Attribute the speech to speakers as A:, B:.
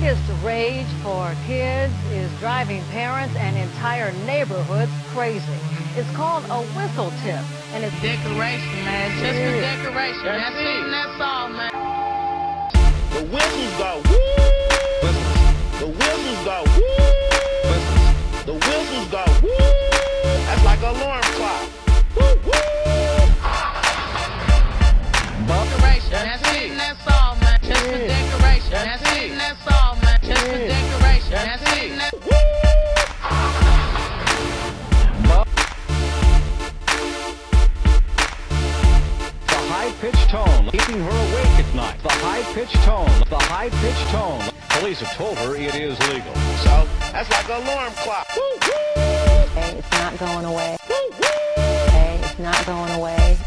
A: latest rage for kids is driving parents and entire neighborhoods crazy. It's called a whistle tip, and it's
B: Decoration, man. Just a decoration. That's, it. and that's all, man.
C: The whistles go woo. The whistles go woo. The whistles go woo.
D: High-pitched tone, keeping her awake at night. The high-pitched tone, the high-pitched tone. Police have told her it is legal.
C: So that's like an alarm clock.
E: Okay, it's not going away. Okay, it's not going away.